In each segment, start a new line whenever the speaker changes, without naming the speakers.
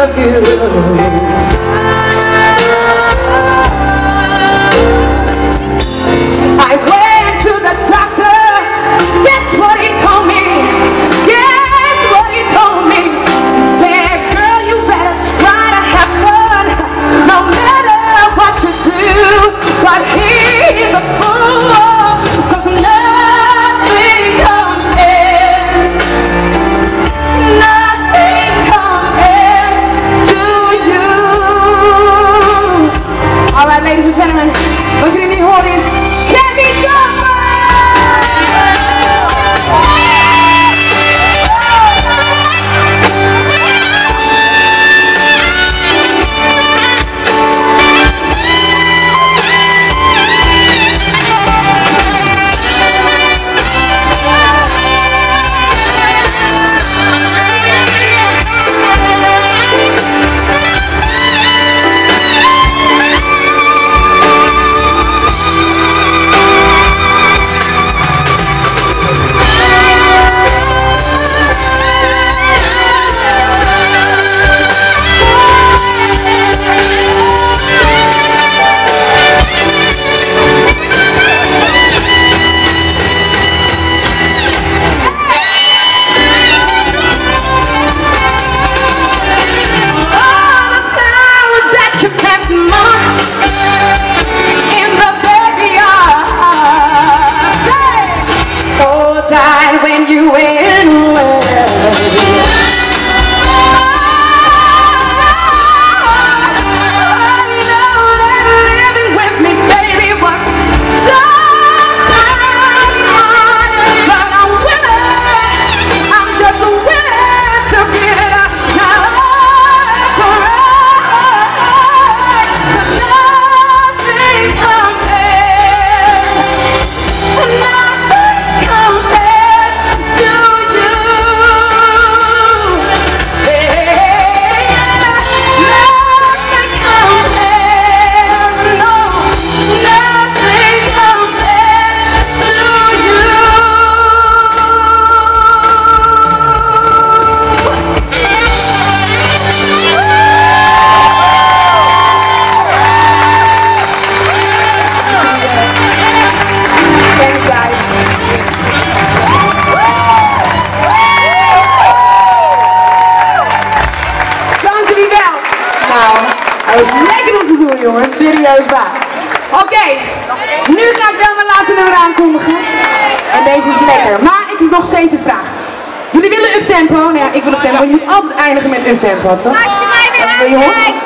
love you. Nou, hij was lekker om te doen, jongens. Serieus waar. Oké, nu ga ik wel mijn laatste nummer aankondigen. En deze is lekker. Maar ik heb nog steeds een vraag. Jullie willen uptempo? Nou ja, ik wil uptempo. Je moet altijd eindigen met uptempo, toch?
Als je mij weer aankijkt.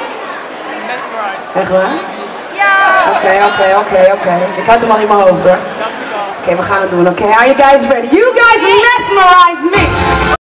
Echt waar?
Ja.
Oké, oké, oké, oké. Ik had hem al in mijn hoofd hoor. Oké, we gaan het doen. Oké, are you guys ready? You guys mesmerize me.